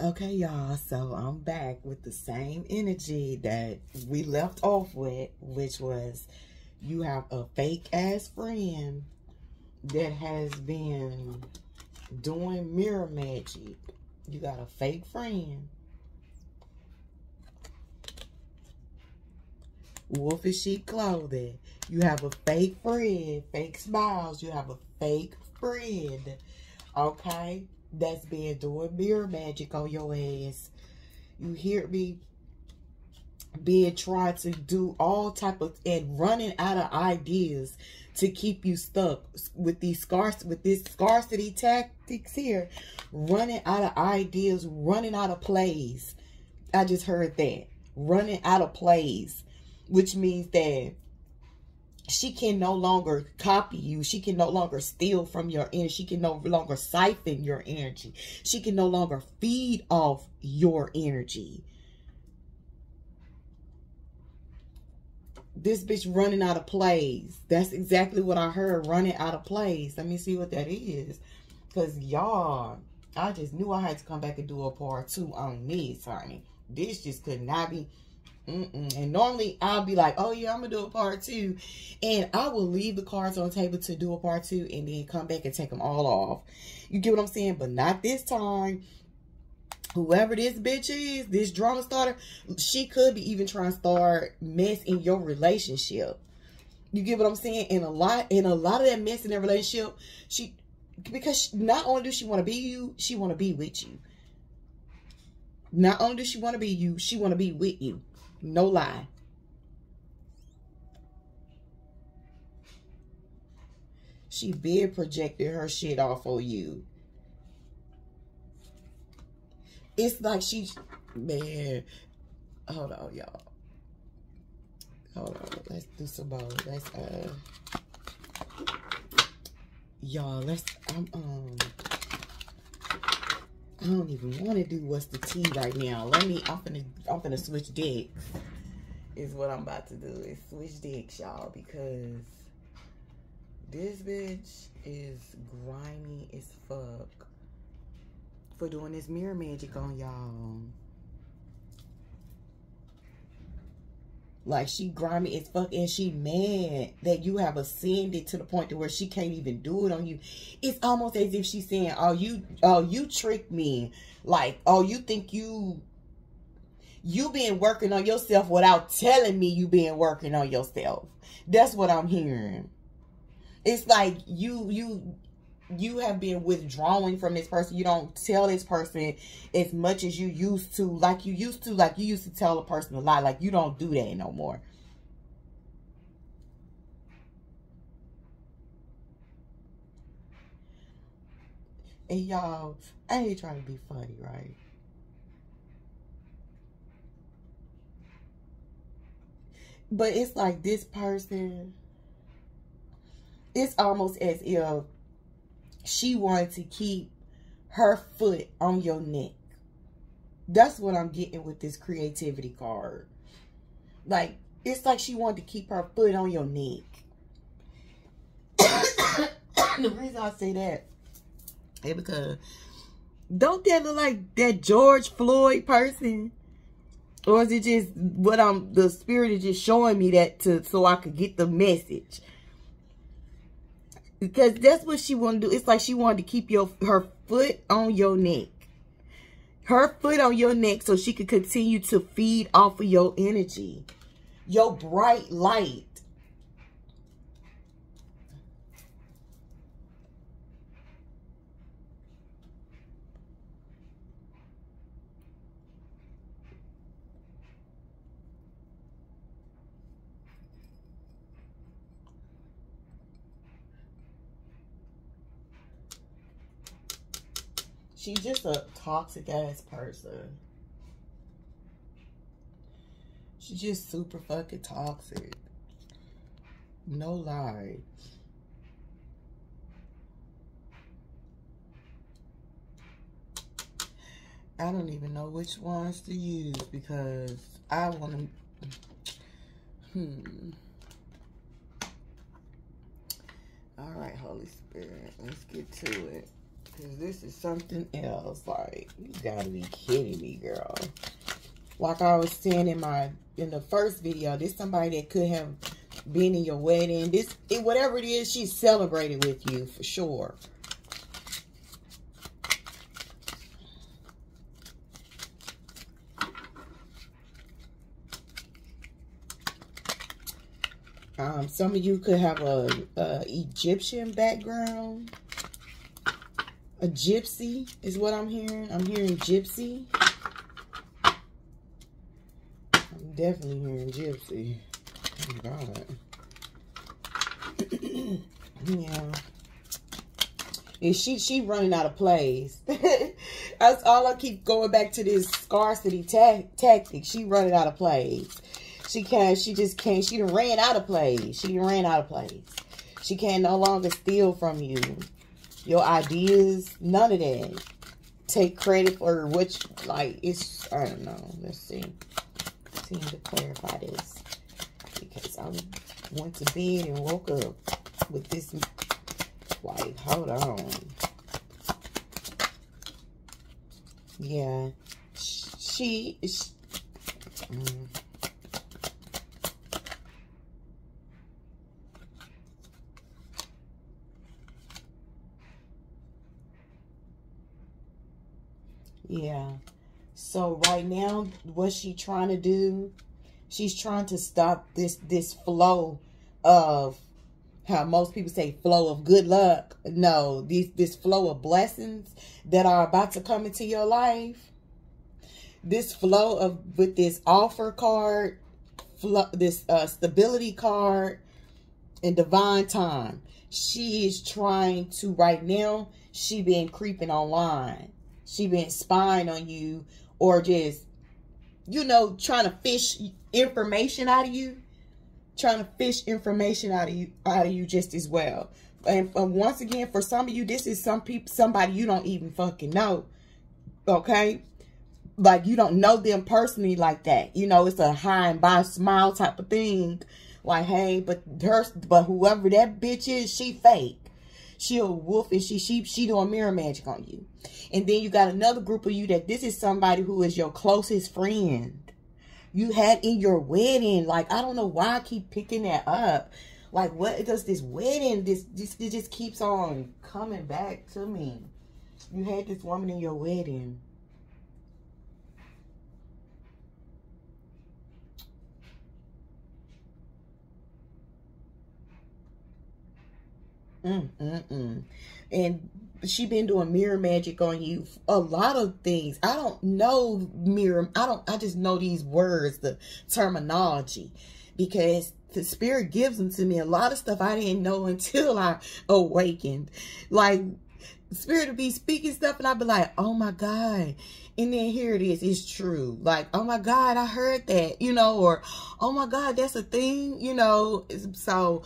Okay, y'all, so I'm back with the same energy that we left off with, which was you have a fake ass friend that has been doing mirror magic. You got a fake friend. Wolf in sheep clothing. You have a fake friend, fake smiles. You have a fake friend, okay? That's been doing mirror magic on your ass. You hear me? Being trying to do all type of and running out of ideas to keep you stuck with these scars with this scarcity tactics here. Running out of ideas, running out of plays. I just heard that. Running out of plays. Which means that she can no longer copy you. She can no longer steal from your energy. She can no longer siphon your energy. She can no longer feed off your energy. This bitch running out of plays. That's exactly what I heard. Running out of plays. Let me see what that is. Because y'all, I just knew I had to come back and do a part two on this, honey. This just could not be Mm -mm. And normally I'll be like, oh yeah, I'm gonna do a part two. And I will leave the cards on the table to do a part two and then come back and take them all off. You get what I'm saying? But not this time. Whoever this bitch is, this drama starter, she could be even trying to start mess in your relationship. You get what I'm saying? And a lot, and a lot of that mess in their relationship, she, because she, not only does she want to be you, she want to be with you. Not only does she want to be you, she want to be with you. No lie. She been projecting her shit off on you. It's like she, man, hold on, y'all. Hold on, let's do some more. Let's, uh, y'all, let's, I'm, um, I don't even want to do what's the tea right now. Let me, I'm finna, I'm finna switch dicks Is what I'm about to do. Is switch dicks, y'all, because this bitch is grimy as fuck for doing this mirror magic on y'all. Like she grimy as fuck and she mad that you have ascended to the point to where she can't even do it on you. It's almost as if she's saying, oh, you, oh, you tricked me. Like, oh, you think you, you been working on yourself without telling me you been working on yourself. That's what I'm hearing. It's like you, you, you have been withdrawing from this person. You don't tell this person as much as you used to, like you used to, like you used to tell a person a lie. Like you don't do that no more. And y'all, I ain't trying to be funny, right? But it's like this person, it's almost as if she wanted to keep her foot on your neck. That's what I'm getting with this creativity card. Like, it's like she wanted to keep her foot on your neck. the reason I say that is because don't that look like that George Floyd person? Or is it just what I'm, the spirit is just showing me that to, so I could get the message. Because that's what she to do. It's like she wanted to keep your her foot on your neck. Her foot on your neck so she could continue to feed off of your energy. Your bright light. She's just a toxic ass person. She's just super fucking toxic. No lie. I don't even know which ones to use because I want to... Hmm. All right, Holy Spirit. Let's get to it. This is something else. Like, you gotta be kidding me, girl. Like I was saying in my in the first video, this somebody that could have been in your wedding. This it, whatever it is, she's celebrating with you for sure. Um, some of you could have a, a Egyptian background. A gypsy is what I'm hearing. I'm hearing gypsy. I'm definitely hearing gypsy. Oh, God. yeah. And she she running out of plays. That's all I keep going back to this scarcity ta tactic. She running out of plays. She can't, she just can't, she done ran out of plays. She done ran out of plays. She can't no longer steal from you. Your ideas, none of that. Take credit for which, like, it's, I don't know. Let's see. See to clarify this. Because I went to bed and woke up with this, like, hold on. Yeah. She, she mm. Yeah. So right now, what she trying to do, she's trying to stop this this flow of how most people say flow of good luck. No, this this flow of blessings that are about to come into your life. This flow of with this offer card, flow, this uh, stability card, and divine time. She is trying to right now. She been creeping online she been spying on you or just, you know, trying to fish information out of you. Trying to fish information out of you out of you just as well. And once again, for some of you, this is some people, somebody you don't even fucking know. Okay? Like, you don't know them personally like that. You know, it's a high and by smile type of thing. Like, hey, but her, but whoever that bitch is, she fake she a wolf and she she she doing mirror magic on you. And then you got another group of you that this is somebody who is your closest friend. You had in your wedding. Like, I don't know why I keep picking that up. Like, what does this wedding, this, this, this just keeps on coming back to me. You had this woman in your wedding. Mm, mm, mm. And she been doing mirror magic on you. A lot of things. I don't know mirror. I don't. I just know these words, the terminology, because the spirit gives them to me. A lot of stuff I didn't know until I awakened. Like spirit would be speaking stuff, and I'd be like, "Oh my god." And then here it is, it's true. Like, oh my God, I heard that, you know, or oh my God, that's a thing, you know. So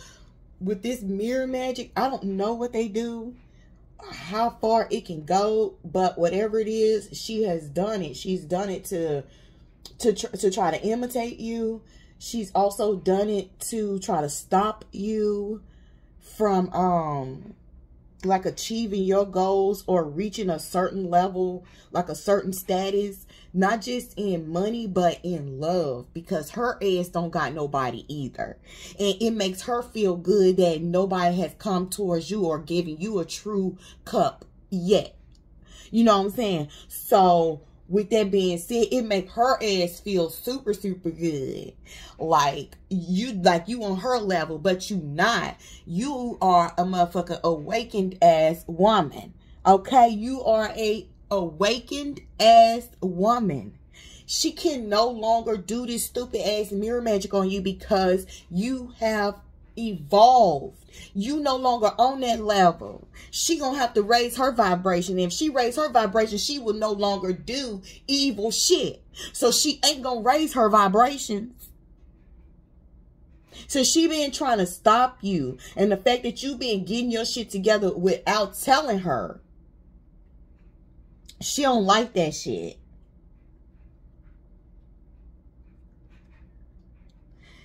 with this mirror magic, I don't know what they do, how far it can go, but whatever it is, she has done it. She's done it to to tr to try to imitate you. She's also done it to try to stop you from um like achieving your goals or reaching a certain level, like a certain status, not just in money, but in love because her ass don't got nobody either. And it makes her feel good that nobody has come towards you or given you a true cup yet. You know what I'm saying? So with that being said, it make her ass feel super, super good. Like you, like you on her level, but you not. You are a motherfucker awakened ass woman. Okay, you are a awakened ass woman. She can no longer do this stupid ass mirror magic on you because you have evolved. You no longer on that level. She gonna have to raise her vibration. If she raise her vibration, she will no longer do evil shit. So she ain't gonna raise her vibrations. So she been trying to stop you. And the fact that you been getting your shit together without telling her. She don't like that shit.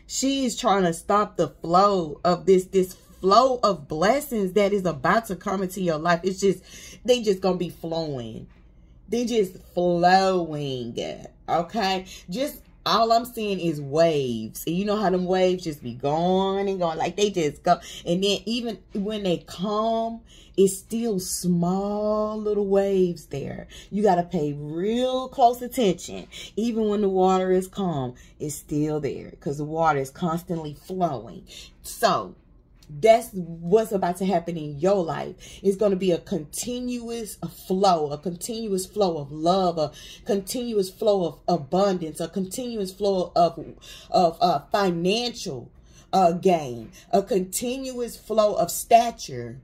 She's trying to stop the flow of this, this flow of blessings that is about to come into your life. It's just, they just going to be flowing. They just flowing. Okay. Just all I'm seeing is waves. And you know how them waves just be going and going. Like they just go. And then even when they come, it's still small little waves there. You got to pay real close attention. Even when the water is calm, it's still there. Because the water is constantly flowing. So that's what's about to happen in your life. It's going to be a continuous flow, a continuous flow of love, a continuous flow of abundance, a continuous flow of of uh, financial uh, gain, a continuous flow of stature,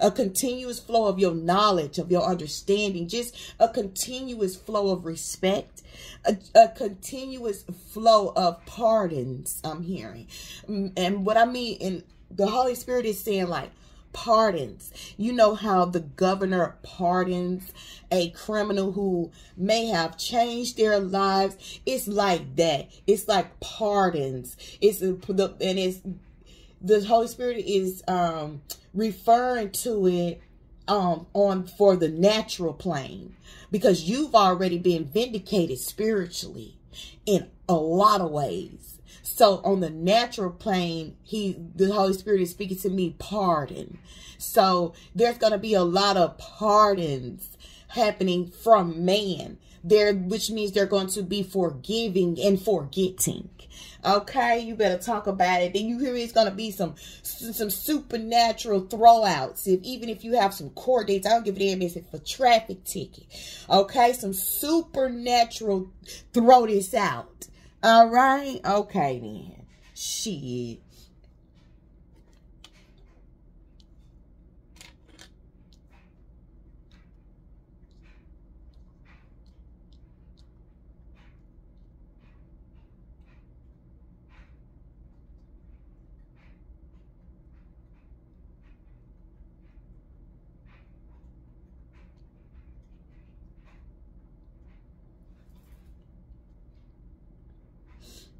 a continuous flow of your knowledge, of your understanding, just a continuous flow of respect, a, a, continuous flow of pardons, I'm hearing. Mm, and what I mean in the Holy Spirit is saying like pardons. You know how the governor pardons a criminal who may have changed their lives. It's like that. It's like pardons. It's the and it's the Holy Spirit is um referring to it um on for the natural plane because you've already been vindicated spiritually in a lot of ways so on the natural plane, he the Holy Spirit is speaking to me pardon. So there's going to be a lot of pardons happening from man there, which means they're going to be forgiving and forgetting. Okay, you better talk about it. Then you hear it's going to be some some supernatural throwouts. If even if you have some court dates, I don't give a damn if it's for traffic ticket. Okay, some supernatural throw this out. All right. Okay, then. Shit.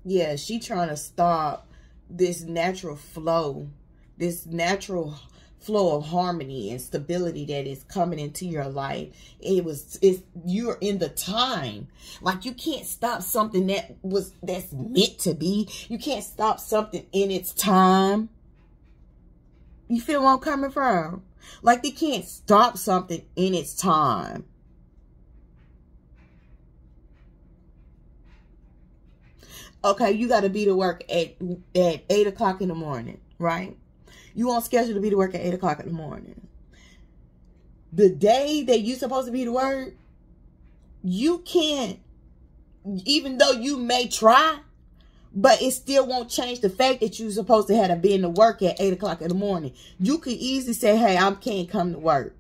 Yeah, she trying to stop this natural flow, this natural flow of harmony and stability that is coming into your life. It was, it's, you're in the time. Like you can't stop something that was, that's meant to be. You can't stop something in its time. You feel where I'm coming from? Like they can't stop something in its time. Okay, you got to be to work at, at 8 o'clock in the morning, right? You on schedule to be to work at 8 o'clock in the morning. The day that you supposed to be to work, you can't, even though you may try, but it still won't change the fact that you're supposed to have to be in the work at 8 o'clock in the morning. You could easily say, hey, I can't come to work.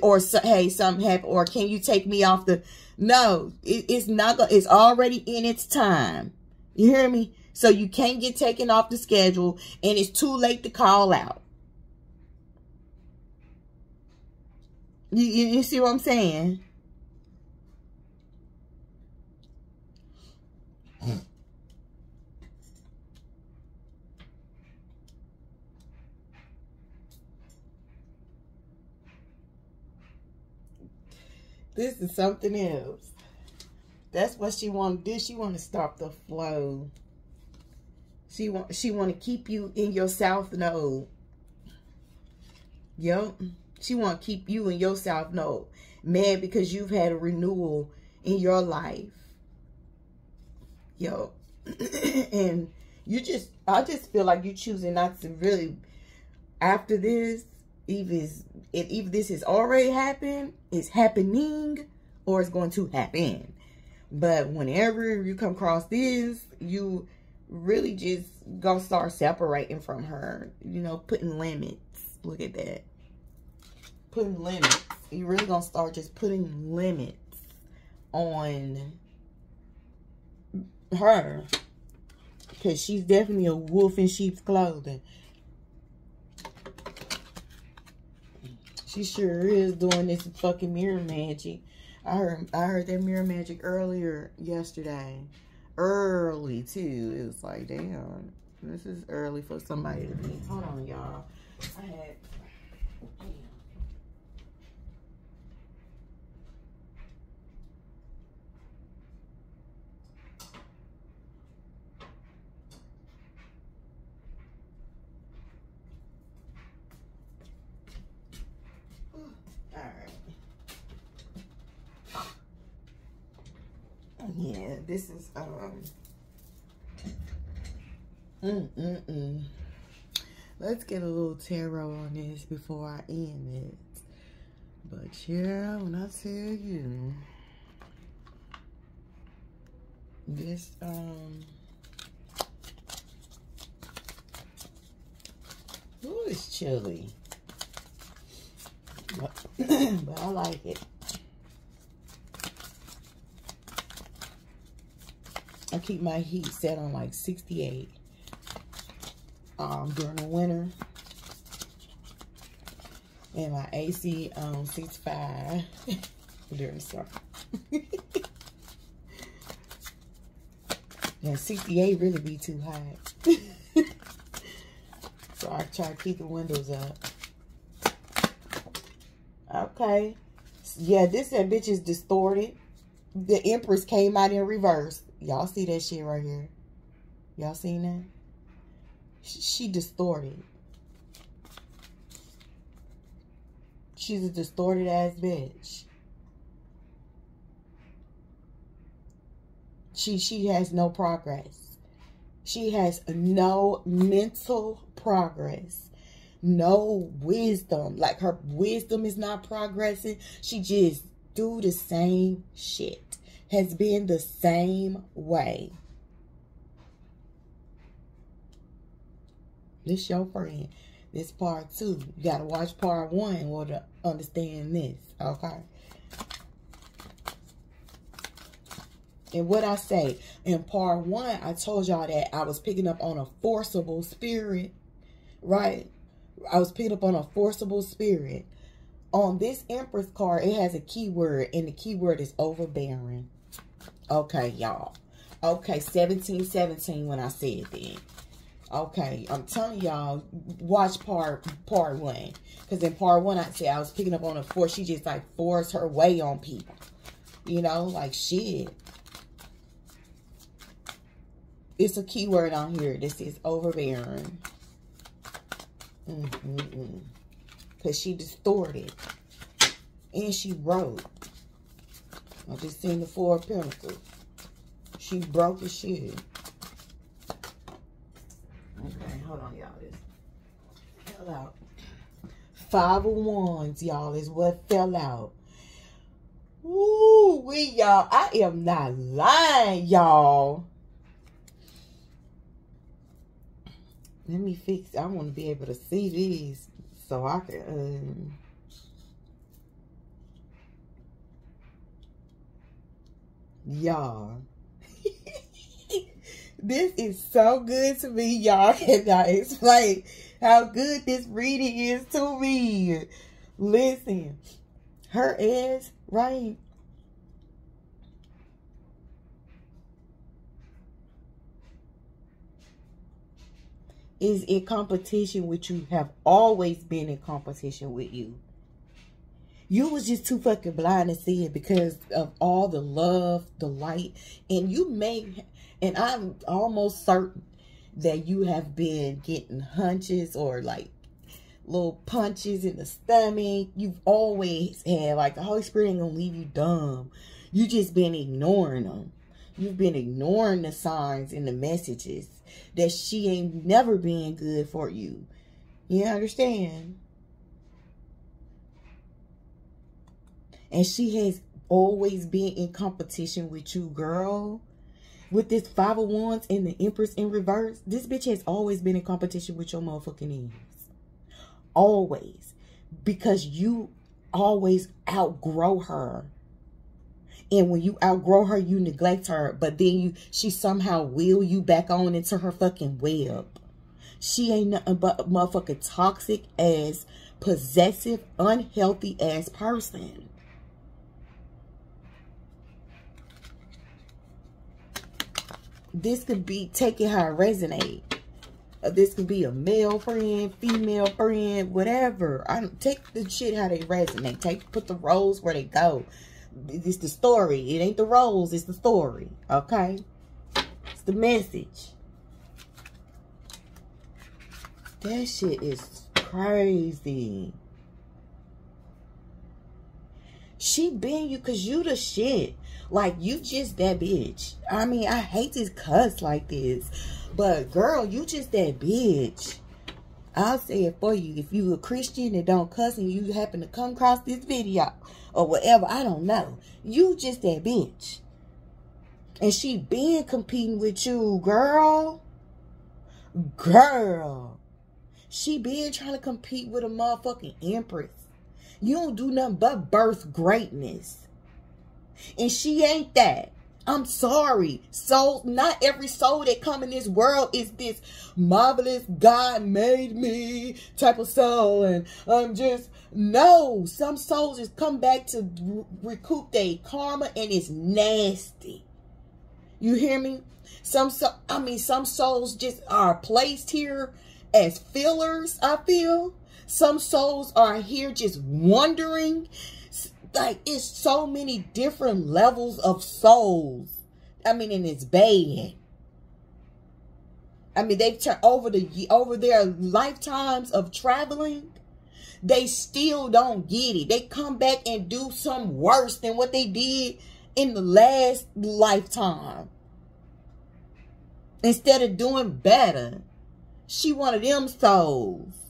Or, hey, something happened. Or can you take me off the no, it, it's not Gonna, it's already in its time. You hear me? So you can't get taken off the schedule and it's too late to call out. You, you, you see what I'm saying? This is something else. That's what she want to do. She want to stop the flow. She want she want to keep you in your south node. Yep. She want to keep you in your south node. Man, because you've had a renewal in your life. Yo. and you just I just feel like you choosing not to really after this either if either this has already happened, it's happening, or it's going to happen. But whenever you come across this, you really just gonna start separating from her. You know, putting limits. Look at that. Putting limits. You really gonna start just putting limits on her. Because she's definitely a wolf in sheep's clothing. She sure is doing this fucking mirror magic. I heard I heard that mirror magic earlier yesterday. Early too. It was like, damn. This is early for somebody to be. Hold on, y'all. I had. Yeah, this is um Mm, mm, mm. Let's get a little tarot on this before I end it. But yeah, when I tell you, this, um, ooh, it's chilly. But, but I like it. I keep my heat set on like 68 um, during the winter. And my AC on 65 during the summer. and 68 really be too hot. so I try to keep the windows up. Okay. Yeah, this that bitch is distorted. The Empress came out in reverse. Y'all see that shit right here? Y'all seen that? She distorted. She's a distorted ass bitch. She she has no progress. She has no mental progress. No wisdom. Like her wisdom is not progressing. She just do the same shit. Has been the same way. This your friend. This part two. You gotta watch part one order to understand this. Okay. And what I say in part one, I told y'all that I was picking up on a forcible spirit, right? I was picking up on a forcible spirit. On this Empress card, it has a keyword, and the keyword is overbearing. Okay, y'all. Okay, 1717 when I said that. Okay, I'm telling y'all, watch part part one. Because in part one, I said I was picking up on a force. She just like forced her way on people. You know, like shit. It's a keyword on here. This is overbearing. Mm-hmm. Because she distorted. And she wrote. I just seen the four of pentacles. She broke the shit. Okay, hold on, y'all. This fell out. Five of Wands, y'all, is what fell out. Ooh, we y'all. I am not lying, y'all. Let me fix. I want to be able to see these so I can. Um, y'all. This is so good to me, y'all Can cannot explain how good this reading is to me. Listen, her ass, right? Is in competition with you, have always been in competition with you. You was just too fucking blind to see it because of all the love, the light, and you may and I'm almost certain that you have been getting hunches or like little punches in the stomach. You've always had, like, the Holy Spirit ain't gonna leave you dumb. You just been ignoring them. You've been ignoring the signs and the messages that she ain't never been good for you. You understand? And she has always been in competition with you, girl with this five of wands and the empress in reverse, this bitch has always been in competition with your motherfucking ears. Always. Because you always outgrow her. And when you outgrow her, you neglect her. But then you she somehow will you back on into her fucking web. She ain't nothing but a motherfucking toxic ass, possessive, unhealthy ass person. This could be taking her resonate. Uh, this could be a male friend, female friend, whatever. I don't take the shit how they resonate. Take put the roles where they go. It's the story. It ain't the roles. It's the story. Okay. It's the message. That shit is crazy. She been you because you the shit. Like, you just that bitch. I mean, I hate to cuss like this. But, girl, you just that bitch. I'll say it for you. If you a Christian and don't cuss and you happen to come across this video or whatever, I don't know. You just that bitch. And she been competing with you, girl. Girl. She been trying to compete with a motherfucking empress. You don't do nothing but birth greatness. And she ain't that. I'm sorry. So not every soul that come in this world is this marvelous God made me type of soul. And I'm just, no. Some souls just come back to recoup their karma and it's nasty. You hear me? Some, so, I mean, some souls just are placed here as fillers, I feel. Some souls are here just wondering like it's so many different levels of souls. I mean, and it's bad. I mean, they've turned over the over their lifetimes of traveling. They still don't get it. They come back and do some worse than what they did in the last lifetime. Instead of doing better. She one of them souls.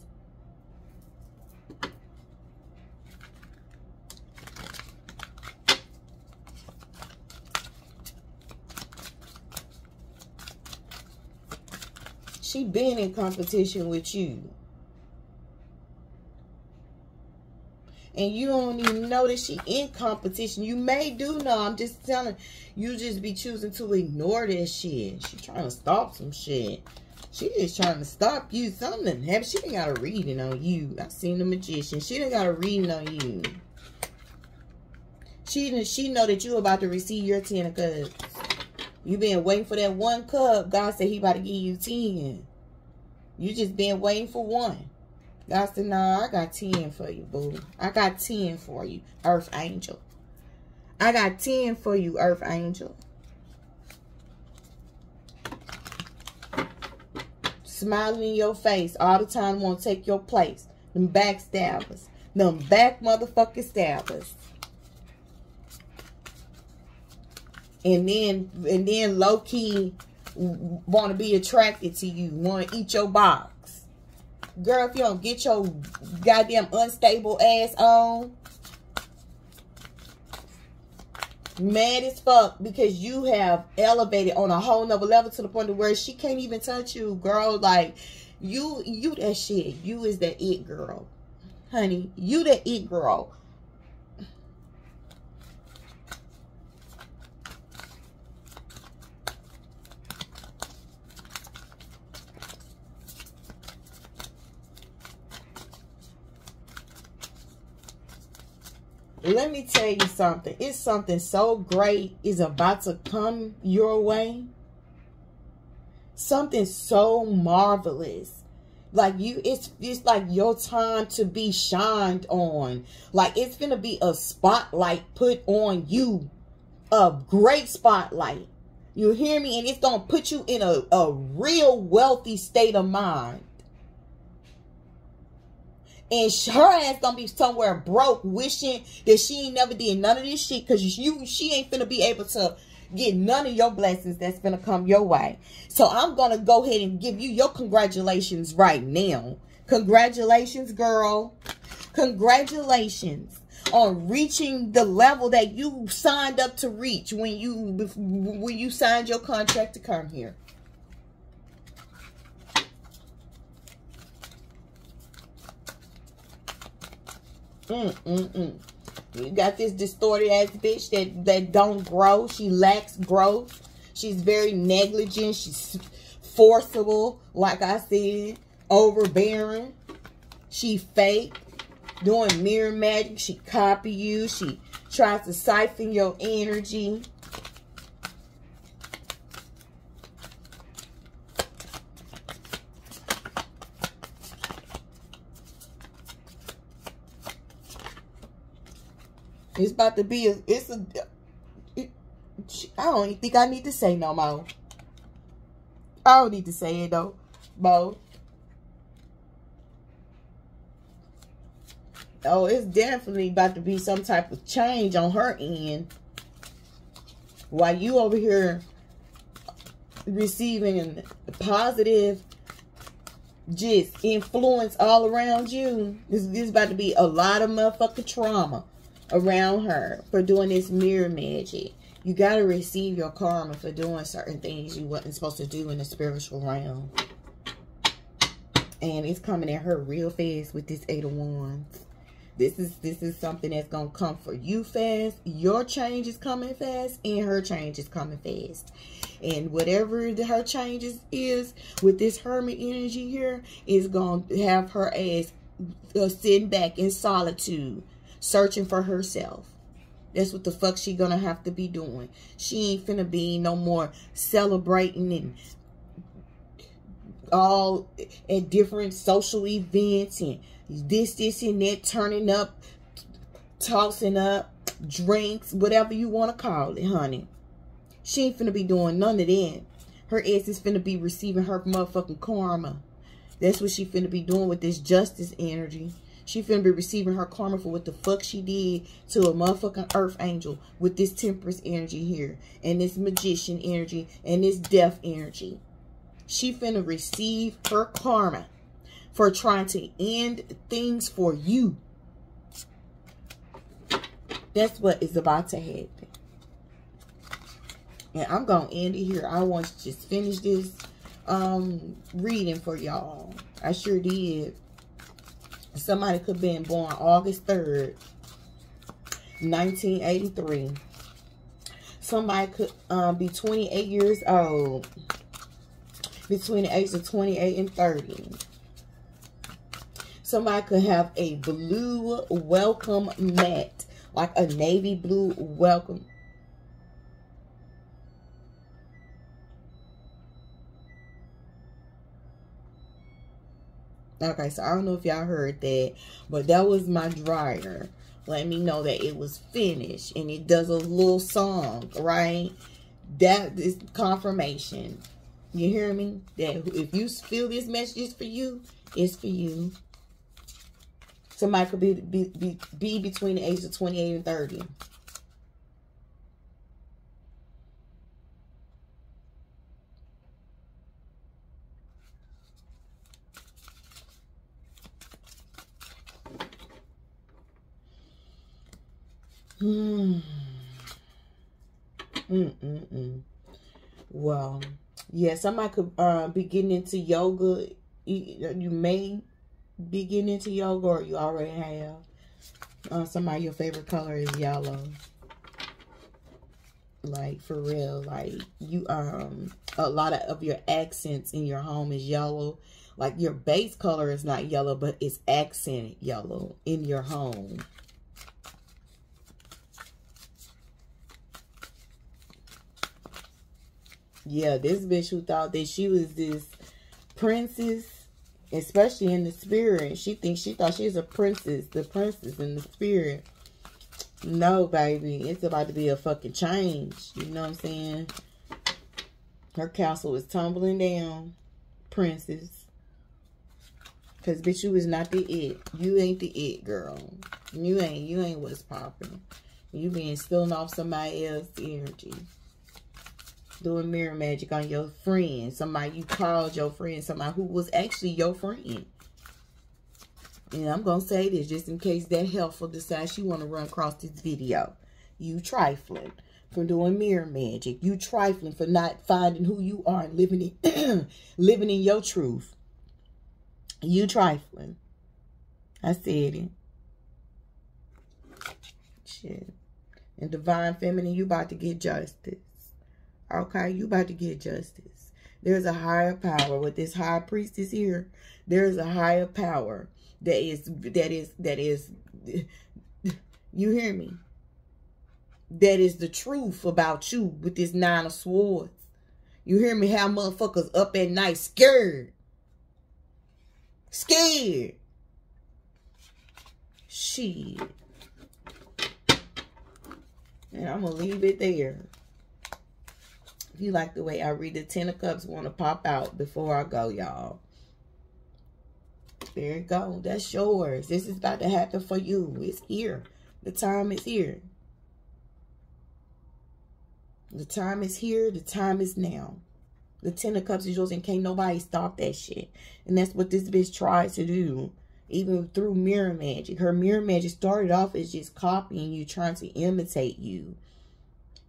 She been in competition with you. And you don't even know that she in competition. You may do know. I'm just telling you just be choosing to ignore that shit. She trying to stop some shit. She just trying to stop you. Something have she done got a reading on you. I seen the magician. She done got a reading on you. She she know that you about to receive your ten of cups. You been waiting for that one cup. God said he about to give you 10. You just been waiting for one. God said, nah, I got 10 for you, boo. I got 10 for you, Earth Angel. I got 10 for you, Earth Angel. Smiling in your face all the time won't take your place. Them backstabbers. Them back motherfucking stabbers. And then and then low key want to be attracted to you, want to eat your box. Girl, if you don't get your goddamn unstable ass on, mad as fuck because you have elevated on a whole nother level to the point of where she can't even touch you, girl. Like you, you that shit. You is that it girl, honey. You that it girl. Let me tell you something. It's something so great is about to come your way. Something so marvelous. Like you, it's it's like your time to be shined on. Like it's gonna be a spotlight put on you. A great spotlight. You hear me? And it's gonna put you in a, a real wealthy state of mind and her ass gonna be somewhere broke, wishing that she ain't never did none of this shit, cause you she ain't gonna be able to get none of your blessings that's gonna come your way. So I'm gonna go ahead and give you your congratulations right now. Congratulations, girl. Congratulations on reaching the level that you signed up to reach when you when you signed your contract to come here. Mm, mm. You got this distorted ass bitch that, that don't grow. She lacks growth. She's very negligent. She's forcible, like I said. Overbearing. She fake. Doing mirror magic. She copy you. She tries to siphon your energy. It's about to be a, it's a, it, I don't think I need to say no more. I don't need to say it though, Bo. Oh, it's definitely about to be some type of change on her end. While you over here receiving positive just influence all around you. This, this is about to be a lot of motherfucking trauma around her for doing this mirror magic. You got to receive your karma for doing certain things you wasn't supposed to do in the spiritual realm. And it's coming at her real fast with this Eight of Wands. This is this is something that's gonna come for you fast. Your change is coming fast, and her change is coming fast. And whatever her changes is with this hermit energy here is gonna have her ass uh, sitting back in solitude, searching for herself. That's what the fuck she gonna have to be doing. She ain't finna be no more celebrating and all at different social events and this, this, and that, turning up, tossing up, drinks, whatever you want to call it, honey. She ain't finna be doing none of that. Her ass is finna be receiving her motherfucking karma. That's what she finna be doing with this justice energy. She finna be receiving her karma for what the fuck she did to a motherfucking earth angel with this temperance energy here. And this magician energy and this death energy. She finna receive her karma for trying to end things for you. That's what is about to happen. And I'm going to end it here. I want to just finish this um, reading for y'all. I sure did. Somebody could have been born August 3rd, 1983. Somebody could um, be 28 years old between the ages of 28 and 30. Somebody could have a blue welcome mat, like a navy blue welcome. Okay, so I don't know if y'all heard that, but that was my dryer. Let me know that it was finished. And it does a little song, right? That is confirmation. You hear me? That if you feel this message is for you, it's for you. Somebody could be, be, be, be between the ages of 28 and 30. Hmm. Mm mm mm. Well, yeah, somebody could uh, be getting into yoga. You, you may be getting into yoga or you already have. Uh, somebody, your favorite color is yellow. Like, for real. Like, you, um, a lot of, of your accents in your home is yellow. Like, your base color is not yellow, but it's accent yellow in your home. Yeah, this bitch who thought that she was this princess especially in the spirit. She thinks she thought she's a princess, the princess in the spirit. No, baby, it's about to be a fucking change. You know what I'm saying? Her castle is tumbling down, princess. Cause bitch, you is not the it. You ain't the it, girl. You ain't. You ain't what's popping. You being stealing off somebody else's energy doing mirror magic on your friend. Somebody you called your friend. Somebody who was actually your friend. And I'm going to say this just in case that helpful decides you want to run across this video. You trifling for doing mirror magic. You trifling for not finding who you are and living in, living in your truth. You trifling. I said it. Shit. And divine feminine, you about to get justice. Okay, you about to get justice. There's a higher power with this high priestess here. There's a higher power that is that is that is you hear me? That is the truth about you with this nine of swords. You hear me? How motherfuckers up at night scared. Scared. Shit. And I'm going to leave it there. If you like the way I read the Ten of Cups, want to pop out before I go, y'all. There you go. That's yours. This is about to happen for you. It's here. The time is here. The time is here. The time is now. The Ten of Cups is yours and can't nobody stop that shit. And that's what this bitch tried to do. Even through mirror magic. Her mirror magic started off as just copying you, trying to imitate you.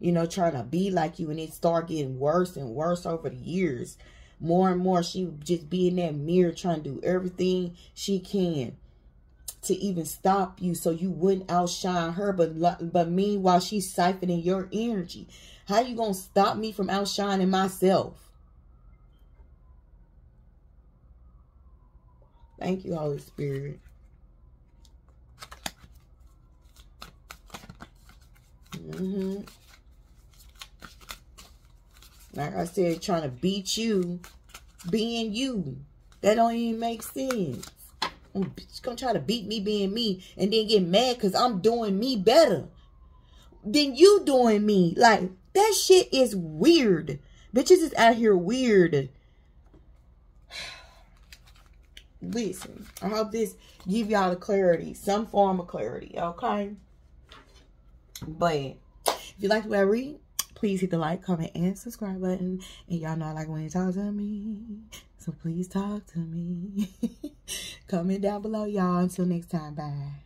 You know, trying to be like you. And it started getting worse and worse over the years. More and more, she would just be in that mirror trying to do everything she can to even stop you so you wouldn't outshine her. But, but meanwhile, she's siphoning your energy. How you going to stop me from outshining myself? Thank you, Holy Spirit. Mm-hmm. Like I said, trying to beat you, being you. That don't even make sense. Mm, I'm gonna try to beat me being me and then get mad because I'm doing me better than you doing me. Like, that shit is weird. Bitches is out here weird. Listen, I hope this give y'all the clarity, some form of clarity, okay? But if you like what I read, please hit the like, comment, and subscribe button. And y'all know I like when you talk to me. So please talk to me. comment down below, y'all. Until next time, bye.